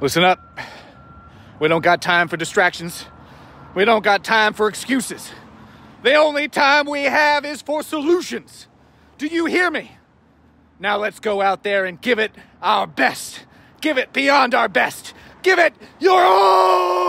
Listen up. We don't got time for distractions. We don't got time for excuses. The only time we have is for solutions. Do you hear me? Now let's go out there and give it our best. Give it beyond our best. Give it your all!